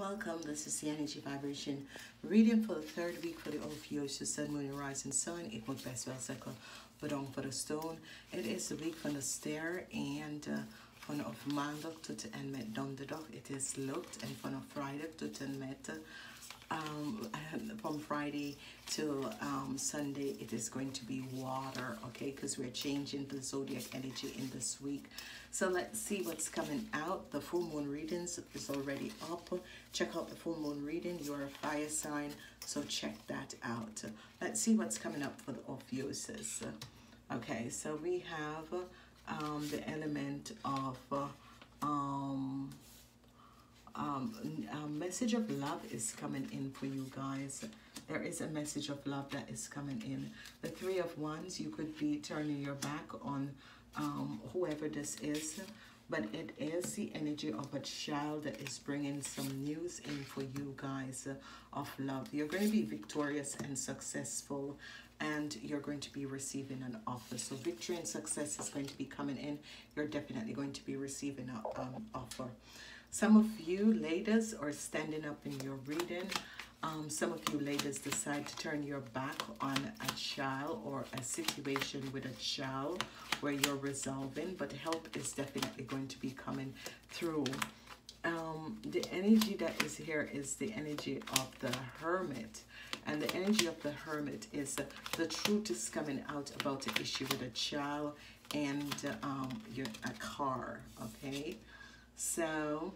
Welcome. This is the energy vibration reading for the third week for the Ophiuchus Sun, Moon, and Rising Sun. It would best well cycle, but on for the stone. It is the week from the stair and uh, van of maandag tot en donderdag. It is looked and van Friday tot en met um, from Friday to um, Sunday, it is going to be water, okay? Because we're changing the zodiac energy in this week. So let's see what's coming out. The full moon readings is already up. Check out the full moon reading. You're a fire sign, so check that out. Let's see what's coming up for the Ophiuchus. Okay, so we have um, the element of uh, um, a message of love is coming in for you guys. There is a message of love that is coming in. The Three of Wands, you could be turning your back on um, whoever this is, but it is the energy of a child that is bringing some news in for you guys of love. You're going to be victorious and successful and you're going to be receiving an offer. So victory and success is going to be coming in. You're definitely going to be receiving an um, offer. Some of you ladies are standing up in your reading. Um, some of you ladies decide to turn your back on a child or a situation with a child where you're resolving, but help is definitely going to be coming through. Um, the energy that is here is the energy of the hermit. And the energy of the hermit is the truth is coming out about the issue with a child and um, your, a car, okay? So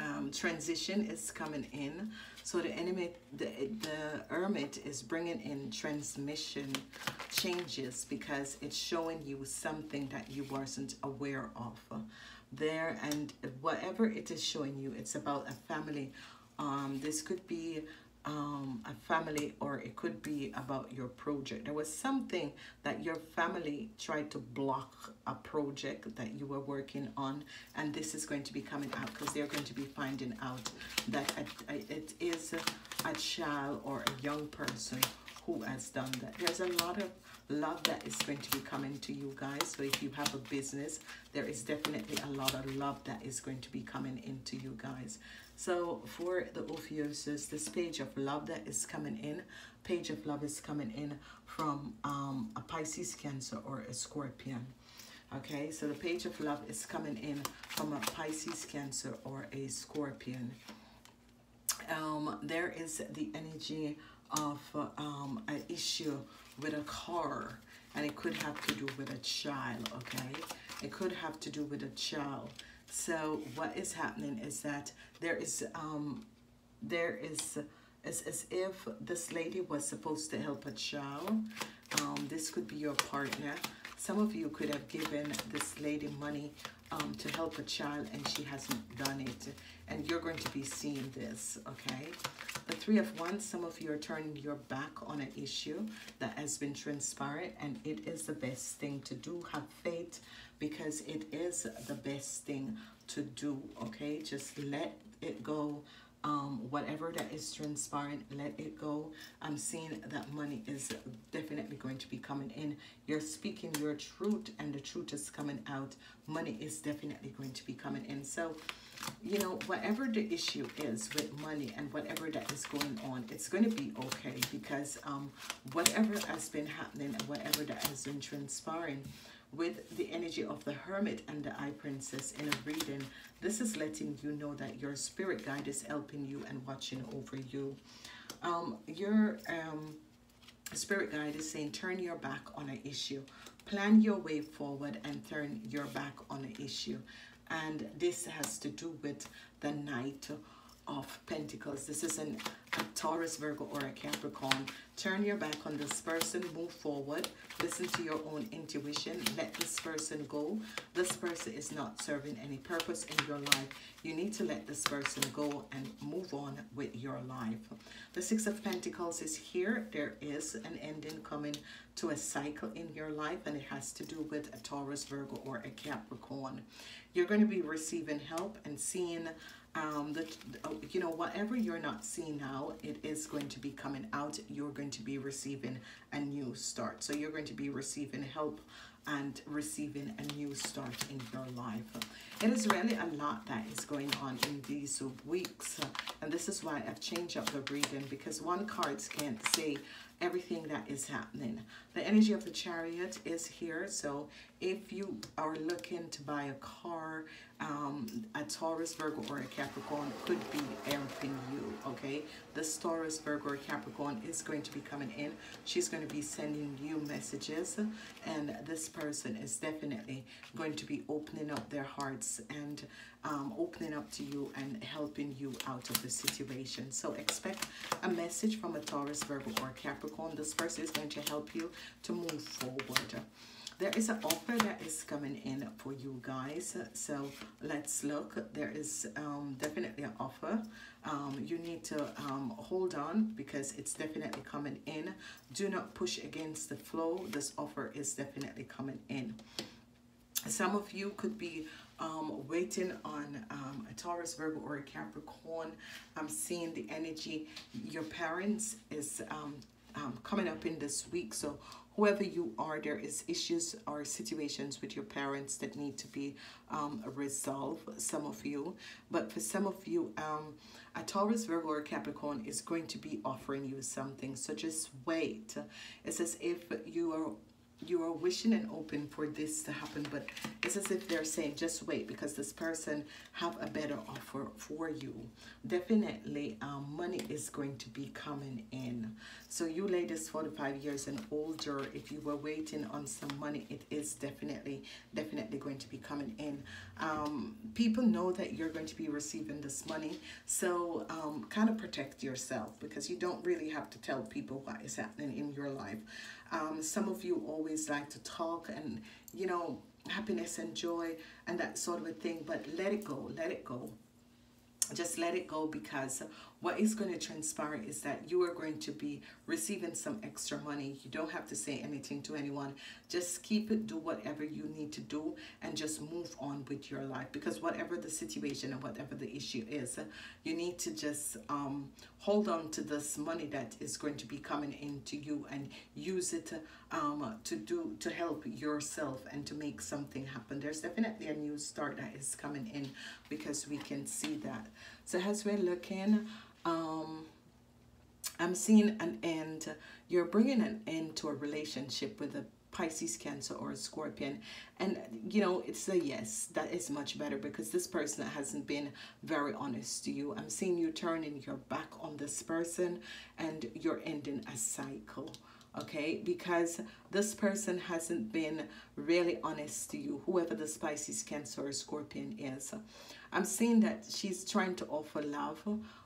um, transition is coming in. So the enemy, the, the hermit is bringing in transmission changes because it's showing you something that you wasn't aware of there. And whatever it is showing you, it's about a family. Um, this could be um, a family or it could be about your project. There was something that your family tried to block a project that you were working on and this is going to be coming out because they're going to be finding out that it is a child or a young person who has done that. There's a lot of love that is going to be coming to you guys. So if you have a business, there is definitely a lot of love that is going to be coming into you guys. So for the Ophiuchus, this page of love that is coming in, page of love is coming in from um, a Pisces, Cancer, or a Scorpion. Okay, so the page of love is coming in from a Pisces, Cancer, or a Scorpion. Um, there is the energy of um, an issue with a car, and it could have to do with a child, okay? It could have to do with a child. So what is happening is that there is um there is as, as if this lady was supposed to help a child. Um, this could be your partner. Some of you could have given this lady money um, to help a child and she hasn't done it. And you're going to be seeing this, okay? The Three of Wands, some of you are turning your back on an issue that has been transparent and it is the best thing to do. Have faith because it is the best thing to do, okay? Just let it go. Um, whatever that is transpiring, let it go. I'm seeing that money is definitely going to be coming in. You're speaking your truth and the truth is coming out. Money is definitely going to be coming in. So, you know, whatever the issue is with money and whatever that is going on, it's going to be okay because um, whatever has been happening and whatever that has been transpiring, with the energy of the hermit and the high priestess in a reading. This is letting you know that your spirit guide is helping you and watching over you. Um your um spirit guide is saying turn your back on an issue. Plan your way forward and turn your back on an issue. And this has to do with the knight of Pentacles. This is an, a Taurus, Virgo, or a Capricorn. Turn your back on this person. Move forward. Listen to your own intuition. Let this person go. This person is not serving any purpose in your life. You need to let this person go and move on with your life. The Six of Pentacles is here. There is an ending coming to a cycle in your life and it has to do with a Taurus, Virgo, or a Capricorn. You're going to be receiving help and seeing um, the, you know, whatever you're not seeing now, it is going to be coming out. You're going to be receiving a new start. So you're going to be receiving help and receiving a new start in your life. It is really a lot that is going on in these weeks. And this is why I've changed up the reading because one cards can't say everything that is happening. The energy of the chariot is here. So if you are looking to buy a car, um, a Taurus, Virgo, or a Capricorn could be helping you, okay? This Taurus, Virgo, or Capricorn is going to be coming in. She's going to be sending you messages, and this person is definitely going to be opening up their hearts and um, opening up to you and helping you out of the situation. So expect a message from a Taurus, Virgo, or Capricorn. This person is going to help you to move forward. There is an offer that is coming in for you guys so let's look. There is um, definitely an offer. Um, you need to um, hold on because it's definitely coming in. Do not push against the flow. This offer is definitely coming in. Some of you could be um, waiting on um, a Taurus, Virgo, or a Capricorn. I'm seeing the energy. Your parents is um, coming up in this week. So whoever you are, there is issues or situations with your parents that need to be um, resolved, some of you. But for some of you, um, a Taurus, Virgo, or Capricorn is going to be offering you something. So just wait. It's as if you are you are wishing and open for this to happen but it's as if they're saying just wait because this person have a better offer for you. Definitely um, money is going to be coming in. So you ladies 45 years and older if you were waiting on some money it is definitely definitely going to be coming in. Um, people know that you're going to be receiving this money so um, kind of protect yourself because you don't really have to tell people what is happening in your life um, some of you always like to talk and, you know, happiness and joy and that sort of a thing, but let it go, let it go. Just let it go because what is going to transpire is that you are going to be receiving some extra money. You don't have to say anything to anyone. Just keep it, do whatever you need to do, and just move on with your life. Because whatever the situation and whatever the issue is, you need to just um, hold on to this money that is going to be coming into you and use it um, to do to help yourself and to make something happen. There's definitely a new start that is coming in because we can see that. So as we're looking, um, I'm seeing an end. You're bringing an end to a relationship with a Pisces, Cancer, or a Scorpion. And, you know, it's a yes. That is much better because this person hasn't been very honest to you. I'm seeing you turning your back on this person and you're ending a cycle okay because this person hasn't been really honest to you whoever the Pisces cancer or scorpion is i'm seeing that she's trying to offer love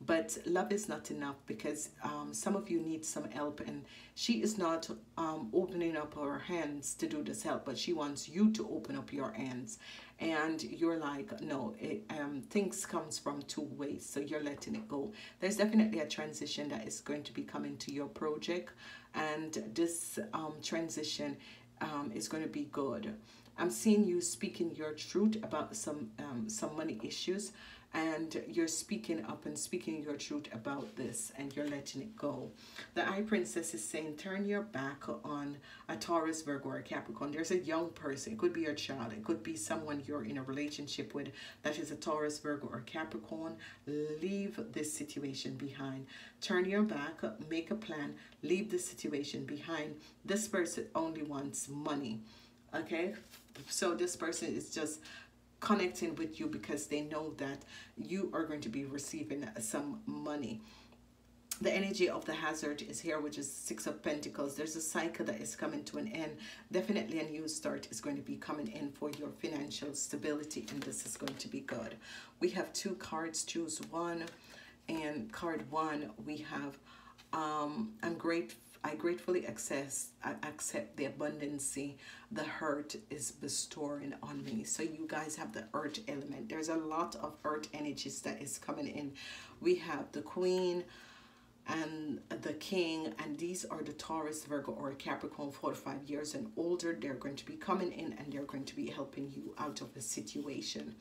but love is not enough because um, some of you need some help and she is not um, opening up her hands to do this help but she wants you to open up your hands. And you're like no it, um, things comes from two ways so you're letting it go. There's definitely a transition that is going to be coming to your project and this um, transition um, is going to be good I'm seeing you speaking your truth about some um, some money issues and you're speaking up and speaking your truth about this and you're letting it go. The High Priestess is saying turn your back on a Taurus, Virgo, or Capricorn. There's a young person. It could be your child. It could be someone you're in a relationship with that is a Taurus, Virgo, or Capricorn. Leave this situation behind. Turn your back, make a plan, leave the situation behind. This person only wants money. Okay? So this person is just connecting with you because they know that you are going to be receiving some money. The energy of the hazard is here which is six of pentacles. There's a cycle that is coming to an end. Definitely a new start is going to be coming in for your financial stability and this is going to be good. We have two cards choose one. And card one we have um i'm grateful I gratefully access, I accept the abundancy the hurt is bestowing on me. So you guys have the earth element. There's a lot of earth energies that is coming in. We have the queen and the king and these are the Taurus, Virgo or Capricorn 45 years and older. They're going to be coming in and they're going to be helping you out of a situation.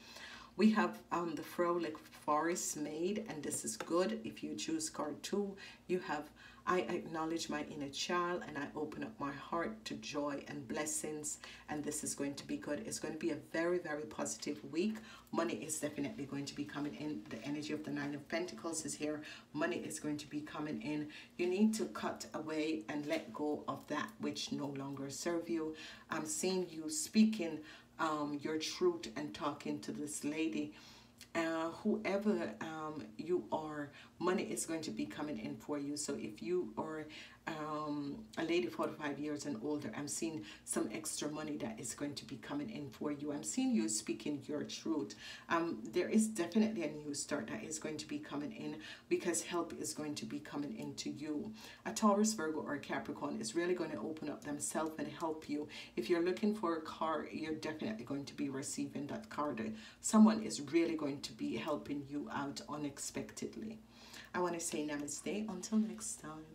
We have um, the Frolic Forest Maid, and this is good. If you choose card two, you have I acknowledge my inner child and I open up my heart to joy and blessings. And this is going to be good. It's going to be a very, very positive week. Money is definitely going to be coming in. The energy of the Nine of Pentacles is here. Money is going to be coming in. You need to cut away and let go of that which no longer serve you. I'm seeing you speaking um, your truth and talking to this lady uh, whoever um, you are, money is going to be coming in for you. So if you are um, a lady 45 years and older, I'm seeing some extra money that is going to be coming in for you. I'm seeing you speaking your truth. Um, there is definitely a new start that is going to be coming in because help is going to be coming into you. A Taurus, Virgo, or Capricorn is really going to open up themselves and help you. If you're looking for a car, you're definitely going to be receiving that card. Someone is really going to be helping you out unexpectedly. I want to say namaste until next time.